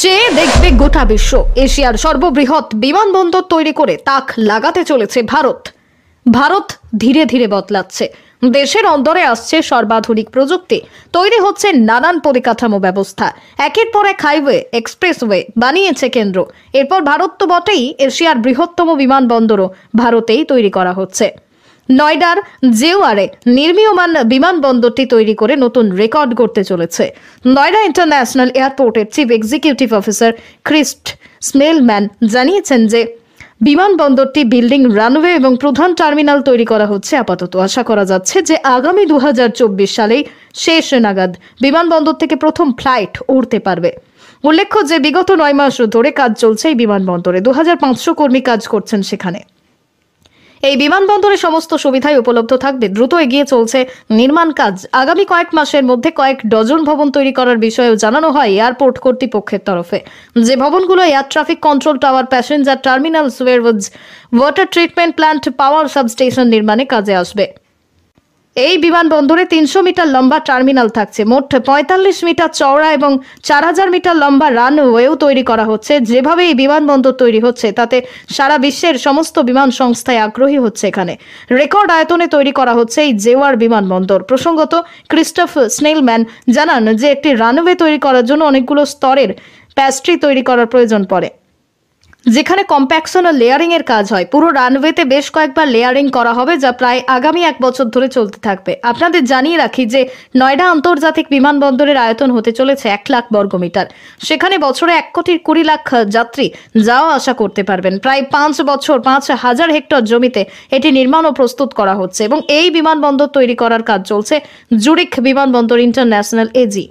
চেয়ে দেখবে গোটা বিশ্ব। এশিয়ার সর্ববৃহৎ বিমানবন্দর তৈরি করে তাক লাগাতে চলেছে ভারত। ভারত ধীরে ধীরে বদলাচ্ছে। দেশের অন্দরে আসছে সর্বাধুনিক প্রযুক্তি। তৈরি হচ্ছে নানান পরিকাঠামো ব্যবস্থা। একের পর এক হাইওয়ে, এক্সপ্রেসওয়ে বানিয়েছে কেন্দ্র। এরপর ভারত তো বটেই এশিয়ার বৃহত্তম বিমানবন্দরও ভারতেই তৈরি করা হচ্ছে। নয়ডার জেওয়ারে নির্মীয়মান বিমানবন্দরটি তৈরি করে নতুন রেকর্ড করতে চলেছে। নয়ডা ইন্টারন্যাশনাল এয়ারপোর্টের chief executive officer Christoph Schnellmann জানিয়েছেন যে, বিমানবন্দরটি বিল্ডিং, রানওয়ে এবং প্রধান টার্মিনাল তৈরি করা হচ্ছে আপাতত। আশা করা যাচ্ছে যে আগামী দু সালেই শেষ নাগাদ বিমানবন্দর থেকে প্রথম ফ্লাইট উড়তে পারবে। উল্লেখ্য যে, বিগত নয় মাস ধরে কাজ চলছে এই বিমানবন্দরে। দু হাজার পাঁচশো কর্মী কাজ করছেন সেখানে। এই বিমানবন্দরে সমস্ত সুবিধাই উপলব্ধ থাকবে। দ্রুত এগিয়ে চলছে নির্মাণ কাজ। আগামী কয়েক মাসের মধ্যে কয়েক ডজন ভবন তৈরি করার বিষয়েও জানানো হয় এয়ারপোর্ট কর্তৃপক্ষের তরফে। যে ভবনগুলো air traffic control tower, passenger terminal sewerage water treatment plant, power substation নির্মাণে কাজে আসবে। এই বিমানবন্দরে তিনশো মিটার লম্বা টার্মিনাল থাকছে। মোট পঁয়তাল্লিশ মিটার চওড়া এবং চার হাজার মিটার লম্বা রানওয়েও তৈরি করা হচ্ছে। যেভাবে এই বিমানবন্দর তৈরি হচ্ছে, তাতে সারা বিশ্বের সমস্ত বিমান সংস্থায় আগ্রহী হচ্ছে এখানে। রেকর্ড আয়তনে তৈরি করা হচ্ছে এই জেওয়ার বিমানবন্দর। প্রসঙ্গত ক্রিস্টফ স্নেলম্যান জানান যে, একটি রানওয়ে তৈরি করার জন্য অনেকগুলো স্তরের প্যাস্ট্রি তৈরি করার প্রয়োজন পড়ে। যেখানে কম্প্যাকশন ও লেয়ারিং এর কাজ হয়। পুরো রানওয়েতে বেশ কয়েকবার লেয়ারিং করা হবে যা প্রায় আগামী এক বছর ধরে চলতে থাকবে। আপনাদের জানিয়ে রাখি যে নয়ডা আন্তর্জাতিক বিমানবন্দরের আয়তন হতে চলেছে এক লাখ বর্গমিটার সেখানে বছরে এক কোটি কুড়ি লাখ যাত্রী যাওয়া আসা করতে পারবেন। প্রায় পাঁচ বছর, পাঁচ হাজার হেক্টর জমিতে এটি নির্মাণ ও প্রস্তুত করা হচ্ছে এবং এই বিমানবন্দর তৈরি করার কাজ চলছে জুরিক বিমানবন্দর ইন্টারন্যাশনাল এজি